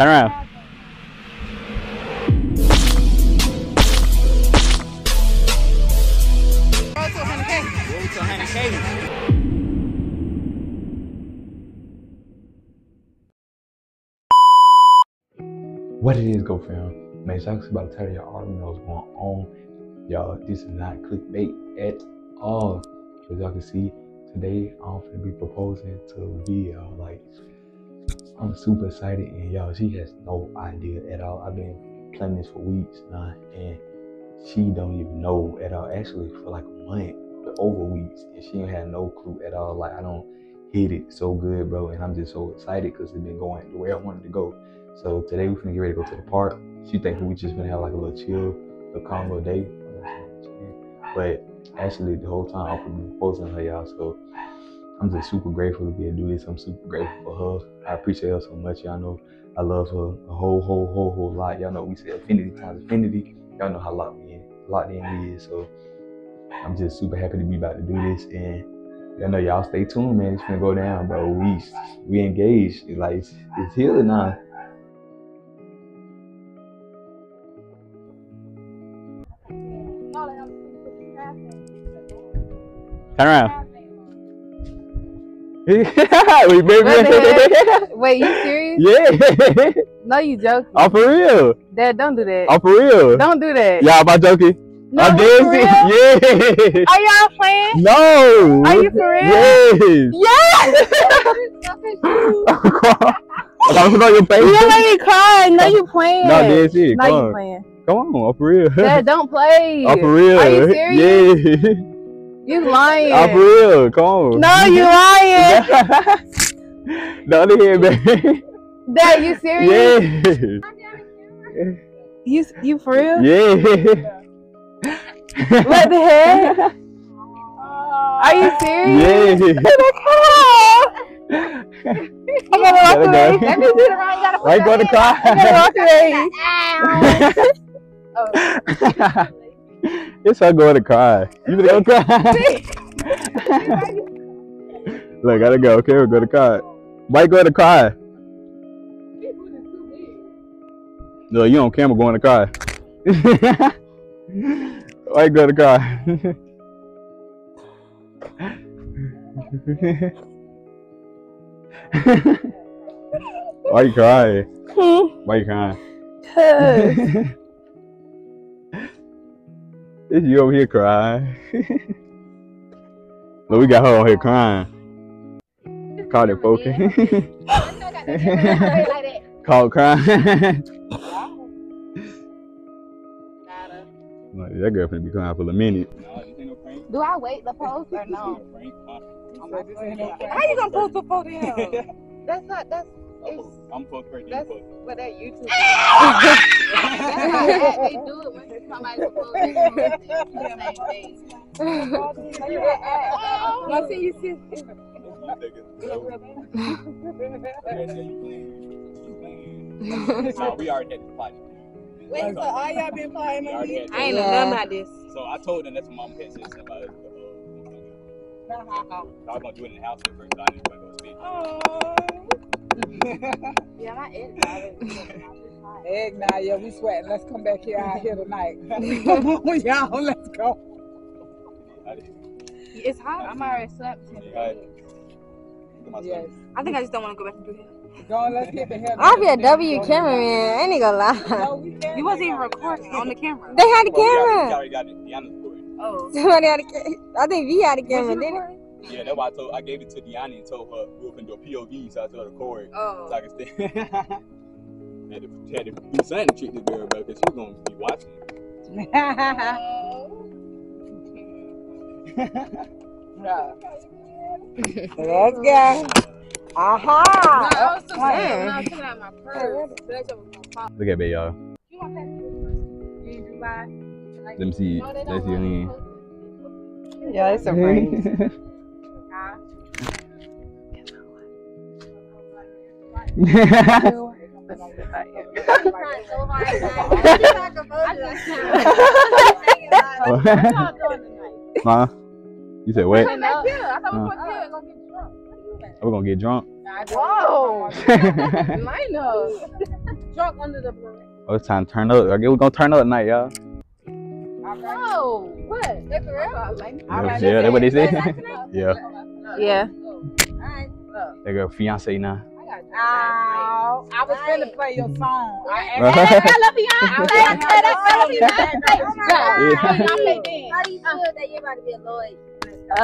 Turn around. What it is, go fam? Man, Shaq's about to tell y'all already know what's going on. Y'all, this is not clickbait at all. As y'all can see, today I'm gonna be proposing to Via. Like, I'm super excited, and y'all, she has no idea at all. I've been planning this for weeks now, and she don't even know at all. Actually, for like a month, over weeks, and she had no clue at all. Like, I don't hit it so good, bro, and I'm just so excited because it's been going the way I wanted to go. So today we're gonna get ready to go to the park. She think we just gonna have like a little chill, a combo day. But actually the whole time I'm proposing her y'all. So I'm just super grateful to be able to do this. I'm super grateful for her. I appreciate her so much. Y'all know I love her a whole, whole, whole, whole lot. Y'all know we say affinity times affinity. Y'all know how locked me in, locked in we is. So I'm just super happy to be about to do this and I know y'all stay tuned, man. It's gonna go down, bro. We we engaged. It's Like it's, it's healing now. Turn around. Wait, baby. Wait, you serious? Yeah. No, you joking. I'm for real. Dad, don't do that. I'm for real. Don't do that. Y'all, am I joking? No, I'm for real? Yeah. Are y'all playing? No. Are you for real? Yes. Yes. I'm gonna put on your face. You make me cry. No, you playing. No, that's it. No, you playing. Come on, I'm for real. Dad, don't play. I'm for real. Are you serious? Yeah. You lying. I'm for real. Come on. No, you lying. the other hand, baby. Dad, you serious? Yeah. You you for real? Yeah. What the heck? Are you serious? Yeah. I gotta walk Gotta away. go. Let me sit around. You gotta put Why you your going to cry? Gotta walk away. Oh. it's her going to cry. You better go cry. Look, gotta go. Okay, we're going to cry. Why you going to cry? No, you on camera going to cry. Why you going to cry? Why you crying? Hmm. Why you crying? Cause it's you over here crying. Look, we got her over here crying. Caught it poking. Caught crying. Like, that girl finna be crying for a minute. Do I wait the post or no? How you gonna post a photo of him? That's not. That's. It's, I'm post right that's there. what that YouTube. that's how they do it when somebody proposes the same day. I see you see. No, we already had this party. Wait, so all y'all been playing on me? I ain't this. know nothing about this. So I told them that's what mom had said about it. Uh, I was gonna do it in the house at first, so I didn't want to go speak. Yeah, my ex. Egg now, yeah, we sweating. Let's come back here out here tonight. Come y'all, let's go. It's hot. I'm already slept. Alright. Look at my Yes. I think I just don't want to go back and do that. Go on, let's get the hell. I'll be a W cameraman. I ain't gonna lie. No. You wasn't even recording on the camera. They had the Well, we already- we camera. got it. Oh. Somebody had the ca- I think Vee had the camera, didn't it? Yeah, that's why I told I gave it to Deanna and told her we were gonna do a POV, so I told her to record oh. so Oh. I can stay. had, to, had to do something to trick this girl, bro, because she's gonna be watching. Let's go. Aha. I was so sad I was pulling out my purse. Look at me, y'all. You want that? You do mine? Let me see. Let's see your want Yeah, it's a prank. huh? You said what? I we were gonna get drunk. We're gonna get drunk. Whoa! Line up. drunk under the blunt. Oh, it's time to turn up. I guess we're gonna turn up tonight, y'all. Oh, what? That's for real? Yeah, yeah, that's what they say. yeah, Yeah. Alright. they go fiance now. Oh, I was finna play your song. I Right. I love you. I love you. How do you feel that you're about to be a lawyer?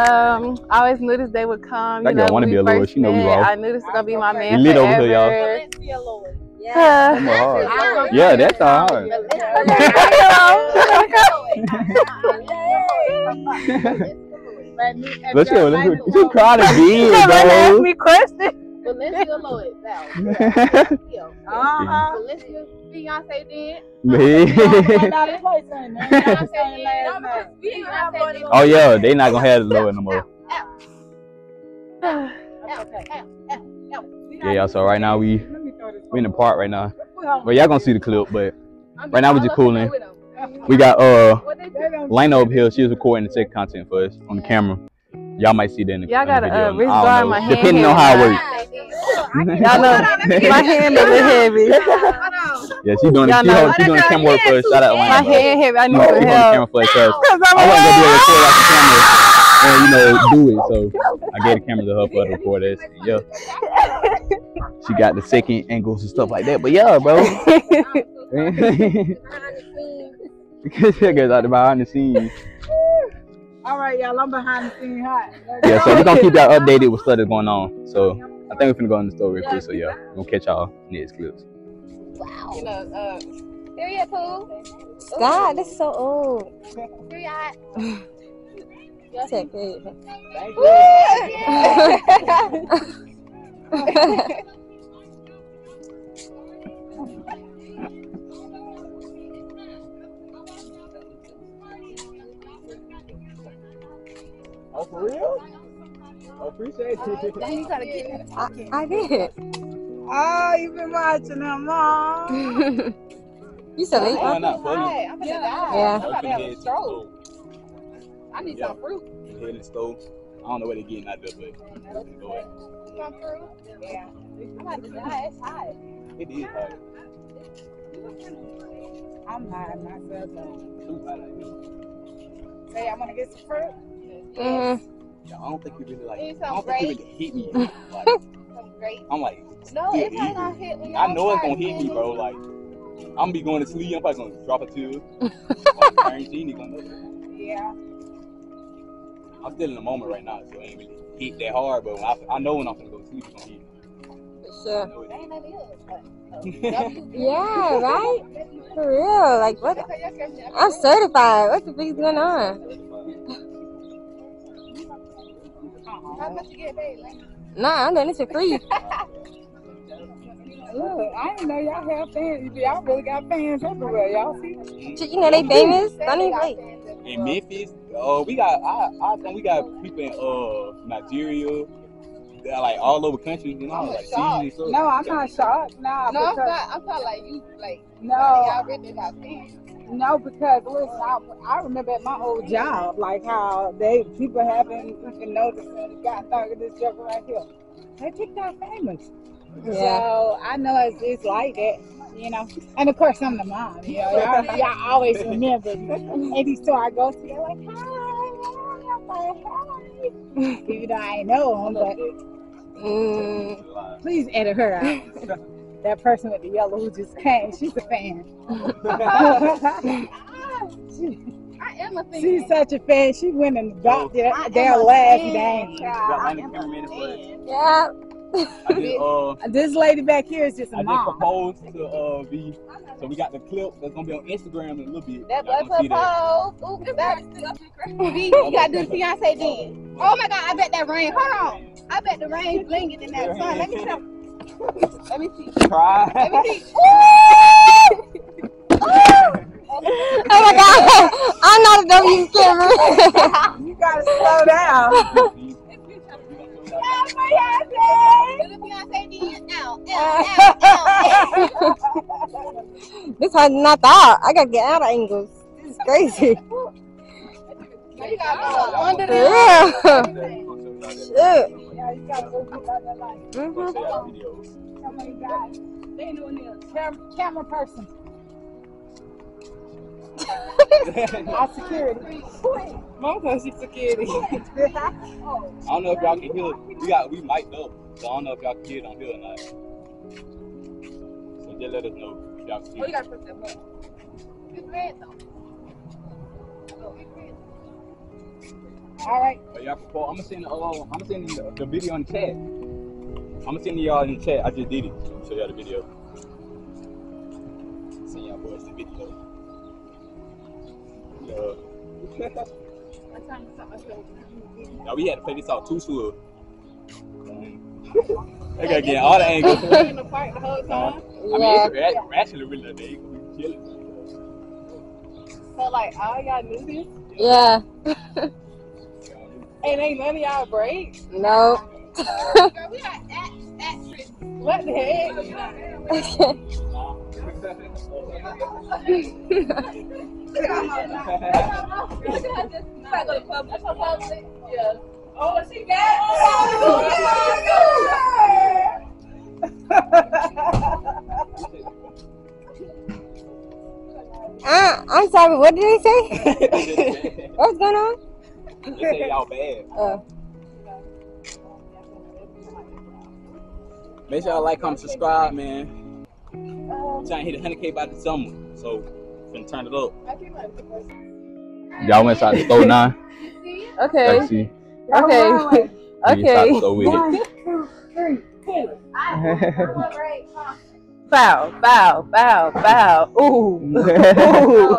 Um, I always knew this day would come. That you girl know, wanna be a we lawyer. She know we met, raw. I knew this was gonna be my man. You lit over here, y'all. forever. Valencia Lloyd. Yeah. Come on, hard. Yeah, that's hard. Let me. Let's go. Let's the go. You one- cry to be Come on, ask me questions. Valencia Lloyd, Val. Uh-huh. Valencia, Beyonce did. Man. Not a place in there. Beyonce last name. Beyonce did. Oh yeah, they not gonna have the lower no more. Yeah, y'all. So right now we Let me throw this we in the park right now. phone. Well, y'all gonna see the clip, but Right now we just all up in cooling. there with 'em. we got uh What they They Lena over here. She was recording the tech content for us on the camera. Y'all might see that in the, Y'all in the gotta, video. uh, wrist I don't know. my hand Depending here. on how it works. Y'all know my hand a little heavy. Yeah, she doing Y'all she, know. she doing the camera work for us. Shout out My Lena. hand heavy. I She need doing some the help. camera for us. 'cause Cause I'm I wasn't gonna be able to record a off the camera and you know do it. So I gave the camera to her for her to record us. And, yeah, she got the second angles and stuff like that. But yeah, bro. Because out the behind the scenes. All right, y'all. I'm behind the scene hot. Yeah, so we're gonna keep y'all updated with stuff that's going on. So I think we're gonna go in the store real quick. So yeah, we're gonna catch y'all in next clips. You know, uh, here you Pooh. God, this is so old. Here you at. That's it, babe. Oh, appreciate it. Then you gotta get it. I, I did. Oh, you been watching them, mom. you still eat? Why huh? not funny? I'm gonna die. Yeah. I'm about to have a stroke. I need some fruit. Head in the stove. I don't know what they're getting out there, but go ahead. Some fruit. Yeah. I'm about to die. It's hot. It is hard. I'm hiding myself. though. Too hot out here. Say, I'm gonna get some fruit. Mhm. Yeah, I don't think you really like. Need I don't think you really hit me. Like, I'm like, No, Yeah, it's not gonna hit me. I know it's gonna hit me, bro. Like, I'm gonna be going to sleep. I'm probably gonna drop a two. Quarantine, gonna know that. Yeah. I'm still in the moment right now, so it ain't really hit that hard. But when I, I know when I'm gonna go to sleep, it's gonna hit me. For sure. know it Ain't no deal. Yeah, right? For real. Like, what? I'm I'm certified. What the fuck is going on? How much you get paid? Like, Nah, I'm doing this for free. Look, I didn't know y'all have fans. Y'all really got fans everywhere. Y'all see? You know they famous. Don't even wait. In Memphis, uh, we got I, I think we got people in uh Nigeria, that like all over countries, you know, I'm like shocked. cities and. No, I'm not shocked. Nah, No, I'm not. I'm talking like you, like no, y'all really got fans. No, because listen, I, I remember at my old job, like how they people haven't even noticed and got thought of this joker right here. They TikTok famous. Yeah. So I know it's, it's like that, you know. And of course, I'm the mom. You know, y'all, y'all always remember me. Any store I go to, they're like, hi, hi, hi. Even though I ain't know them, but Mm, please edit her out. that person with the yellow who just came, she's a fan. she, I am a fan. she's such a fan. She went and adopted I am their a last fan, name. I am a cameraman for it. fan. yeah. I just uh This lady back here is just a I just mom. proposed to uh Vee. So we got the clip that's gonna be on Instagram in a little bit. That Y'all boy gonna see that. proposed. Ooh, that Vee, you gotta do the fiance then. Oh my god, I bet that rain. Hold on. I bet the rain blinging in that sun. Let me see. Let me see. Try. Let me see. Oh my god. I'm not a W camera. You gotta slow down. This hard not I thought. I gotta get out of angles. This is crazy. Now you gotta go under For the. real. Shit. Yeah, you gotta go get out that light. Mhm. Somebody died. They doing this. Camera person. Our security. Mom says security. I don't know if y'all can hear. We got we mic'd up, so I don't know if y'all can hear it on here or not. So just let us know if y'all can Oh, you gotta put that back. It's red though. Oh, it's red. All right. But y'all can I'm gonna send the, uh, I'm gonna send the, the video in the chat. I'm gonna send y'all in the chat. I just did it. Let me show y'all the video. Send y'all boys the video. Yeah. What time is it? Now we had to play this out too soon. They gotta get all the angles. We in the fight the whole Uh, time. I mean, it's ra- actually really they gonna be chilling. So like all y'all knew this, Yeah. and ain't none of y'all break. No. Girl, we got act, actress. What the heck? Oh, she got Uh, I'm sorry. What did they say? What's going on? They say y'all bad. Uh, Make sure y'all like, comment, subscribe, man. Trying to hit 100k by the summer, so finna turn it up. Y'all went inside the store now. okay. Let's see. Okay. Okay. store with it. Bow, bow, bow, bow. Ooh. Ooh.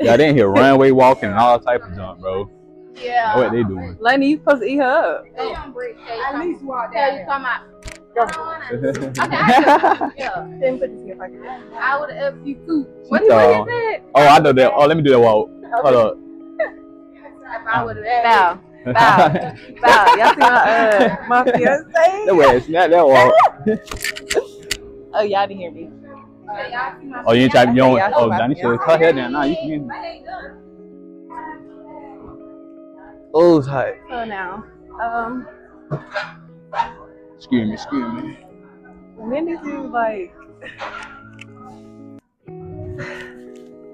Y'all didn't hear runway walking and all type of junk, bro. Yeah. What they doing? Lenny, you supposed to eat her up. At least walk Yeah, down you there. talking about. Okay, I yeah. Then put this here if I can. I would have you too. What What do do you- you what said? oh, I know that. Oh, let me do that walk. Hold up. If I would have asked. Bow, bow, bow. Y'all see my uh my fiance? that way, snap that walk. Oh, y'all didn't hear me. Oh, you ain't trying. You don't. Yeah, Oh, yeah. Johnny said, cut hair down. Nah, you can. Oh, it's hot. So now, um, Excuse me. Excuse me. when did you like?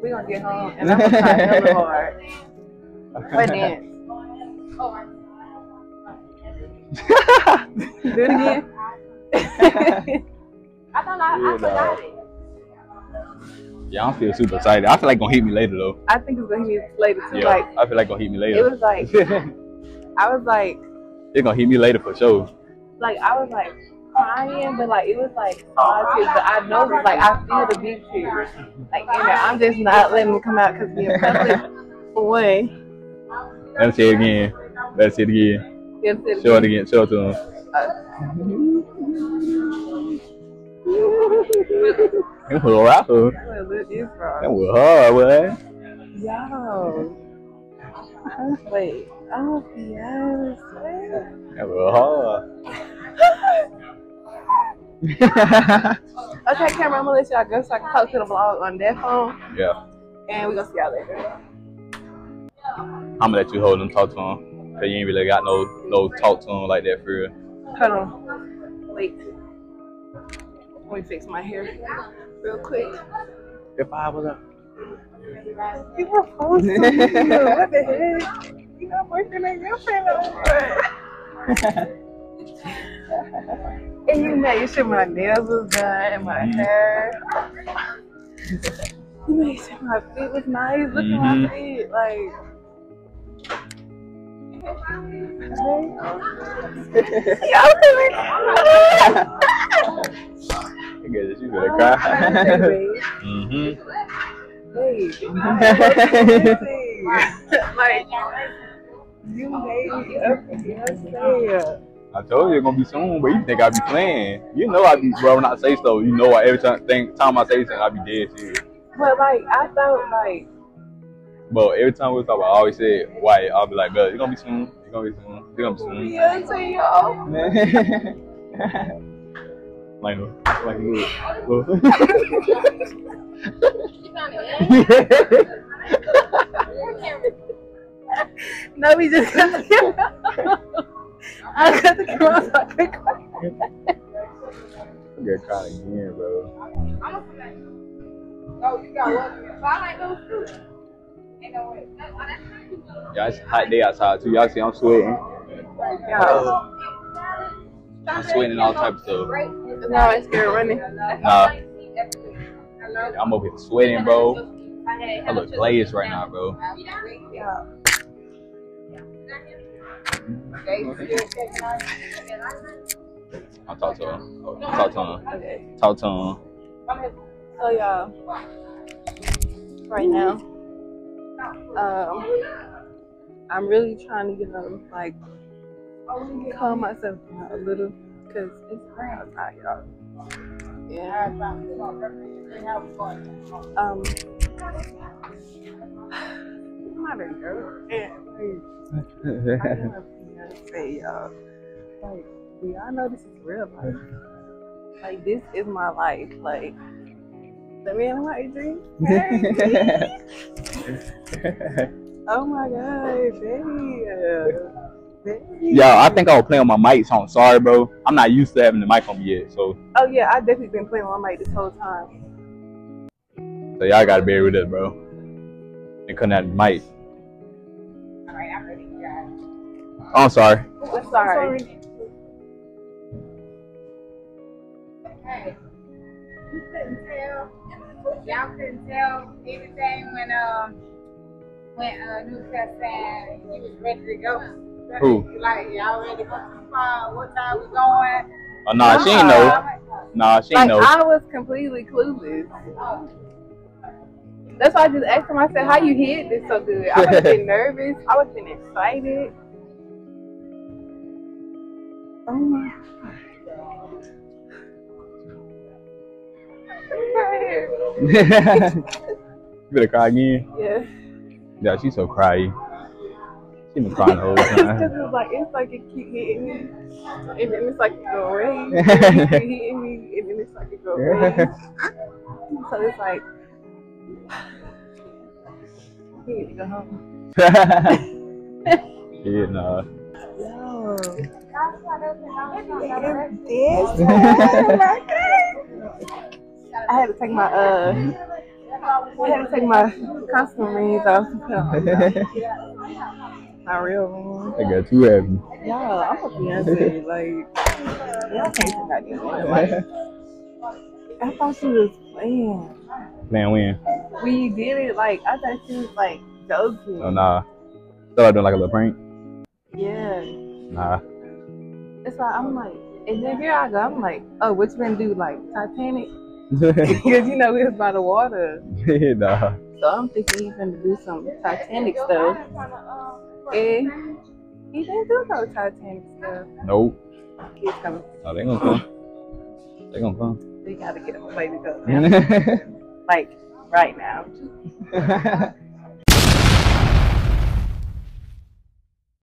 We gonna get home and I'm gonna try hella hard. But dance. Do it again. I thought I, Yeah, I forgot it. Yeah, I don't feel super excited. I feel like gonna hit me later though. I think it's gonna hit me later too. Yeah, Like I feel like gonna hit me later. it was like I was like it's gonna hit me later for sure. like I was like crying, but like it was like. But I know like I feel the big tears. Like in there. I'm just not letting them come out because being public for one. Let's say it again. Let's say it again. Show it again. Show it to them. That uh, was a rapper. Look this That wrong. was hard, boy. Yo. Wait. Oh, yes. That was hard. Okay, camera, I'm gonna let y'all go so I can talk to the vlog on that phone, yeah. and we gonna see y'all later. I'm gonna let you hold him, talk to him. Cause you ain't really got no no talk to him like that for real. Hold on. Wait. Let me fix my hair real quick. If I was a You were supposed to. what the heck? You not boyfriend and girlfriend over. and you made sure my nails was done and my hair. You made sure my feet was nice. Look at my Mhm. feet. Like. Y'all feeling I guess you better cry. Like, you made me up for Beyonce. I told you it's gonna be soon, but you think I be playing. You know I be bro when I say so, you know I every time think time I say something I be dead serious. But like, I thought like, But every time we talk about I always say why I'll be like, bro, it's gonna be soon, it's gonna be soon, it's gonna be soon. Y'all. like no, like good. No, we just got I cut the camera off so I could cry. I'm getting caught again, bro. Oh, you got one. So I like those too. Ain't no way. No, that's not too good. Yeah, it's a hot day outside too. Y'all see I'm sweating. Yeah. I'm sweating all types of. No, it's scared running. Nah, I'm over here sweating, bro. I look glazed right now, bro. Yeah. I'll talk to him. Talk to him. Okay. Talk to him. So y'all, right now, um, I'm really trying to, you know, like, calm myself down a little, cause it's hot outside, y'all. Yeah. Um. I'm not a girl. Yeah. Like, I love Beyonce, y'all. Like, we all know this is real life. Like, this is my life. Like, the man of my dreams. oh my god, baby. Baby. Yo, I think I was playing on my mic, so I'm sorry, bro. I'm not used to having the mic on me yet, so Oh yeah, I definitely been playing on my mic this whole time. so y'all gotta bear with us, bro. And couldn't have the mic. Alright, I'm ready. Yeah. Oh, I'm sorry. I'm sorry. Hey, you couldn't tell. Y'all couldn't tell anything when um when uh Newcastle said he was ready to go. Who? Like y'all ready to go to the farm? What time we going? Oh, nah, she ain't know. Nah, she Like know. I was completely clueless. That's why I just asked him. I said, "How you hid this so good?" I was have been nervous. I was have been excited. Oh my! you better cry again. Yeah. Yeah, she's so cryy. She been crying the whole Because time. it's like it's like it keep hitting me, and then it's like it go away. and it keep hitting me, and then it's like it go away. So it's like you need to go home. yeah, nah. Yo. I had to take my uh, I had to take my costume rings off and put on my real ring. I got too happy. Y'all, I'm a fiance. Like, y'all can't say that anymore. Like, I thought she was playing. Playing when? We did it like I thought she was like joking. Oh, nah. Thought I was doing like a little prank. Yeah. Nah. It's like I'm like, and then here I go. I'm like, oh, what you gonna do? Like Titanic? Because you know we was by the water. nah. So I'm thinking he's gonna do some Titanic stuff. And he didn't do no Titanic stuff. Nope. He's coming. Oh, they gonna come. They gonna come. We gotta get him to go. like right now.